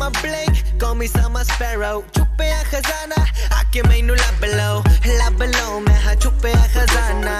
my blink, call me sama sparrow. Chupe a khazana, aake mainu la below. La below, main ha chupe a khazana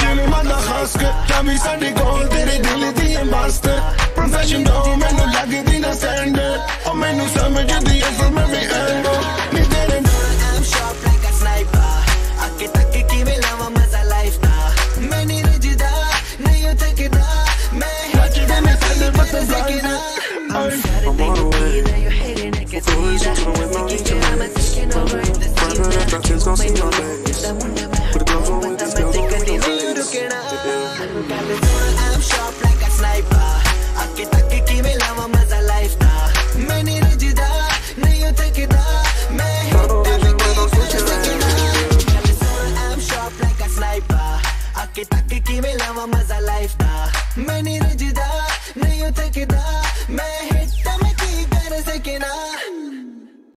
Jimmy Madagascar, Tommy Sunday Gold, ਤੇਰੇ ਦਿਲ ਦੀ ambassador. Professional, ਮੈਨੂੰ ਲੱਗਦੀ ਨਾ standard. ਉਹ ਮੈਨੂੰ ਸਮਝਦੀ ਐ from every angle. ਨੀ ਤੇਰੇ I'm sharp like a sniper ਅੱਗੇ ਤੱਕ ਕਿਵੇਂ ਲਾਵਾਂ ਮਜ਼ਾ ਲਾਈਫ ਦਾ ਮੈਂ ਨਹੀਂ ਰਜਦਾ ਨਹੀਂ ਥੱਕਦਾ ਮੈਂ ਨੱਚਦੇ ਨੇ ਸਾਡੇ ਬਤਨ ਸਿੱਖਦਾ I'm on the way. You're hating like a Pouring zida juice and with no need to I'm race. taking over the scene Private left back, it's gonna see my face. ਅੱਗੇ ਤੱਕ ਕਿਵੇਂ ਲਾਵਾਂ ਮਜ਼ਾ ਲਾਈਫ ਦਾ ਮੈਂ ਨਹੀਂ ਰਜਦਾ ਨਹੀਂ ਥੱਕਦਾ ਮੈਂ hit ਮੈਂ